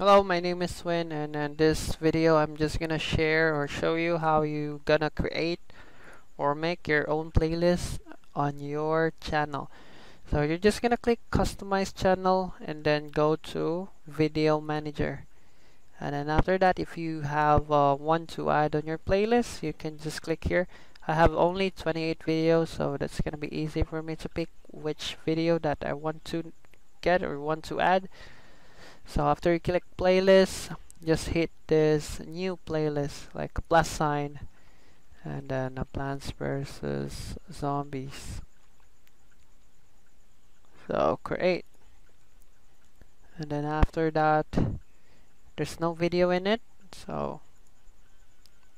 Hello, my name is Swin and in this video I'm just gonna share or show you how you gonna create or make your own playlist on your channel. So you're just gonna click customize channel and then go to video manager. And then after that if you have uh, one to add on your playlist you can just click here. I have only 28 videos so that's gonna be easy for me to pick which video that I want to get or want to add so after you click playlist just hit this new playlist like a plus sign and then a plants versus zombies. So create and then after that there's no video in it so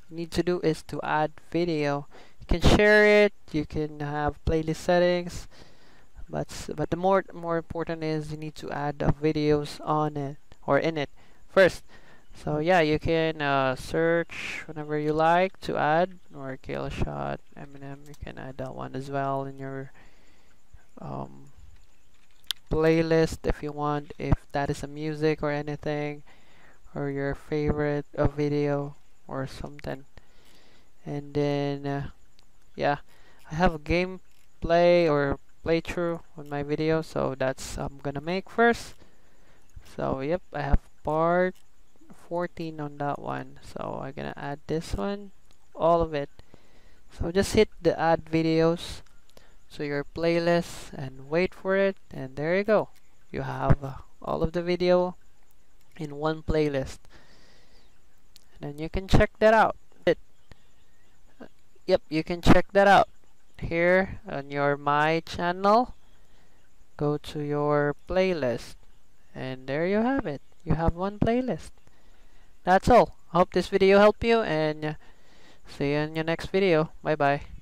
you need to do is to add video. You can share it you can have playlist settings but but the more more important is you need to add the videos on it or in it first. So yeah you can uh, search whenever you like to add or kill shot Eminem you can add that one as well in your um, playlist if you want if that is a music or anything or your favorite uh, video or something. And then uh, yeah I have a gameplay or playthrough on my video so that's I'm gonna make first. So yep I have part 14 on that one. So I'm gonna add this one all of it. So just hit the add videos to your playlist and wait for it and there you go. You have uh, all of the video in one playlist. And you can check that out. It, yep you can check that out here on your my channel. Go to your playlist and there you have it. You have one playlist. That's all. Hope this video helped you and see you in your next video. Bye bye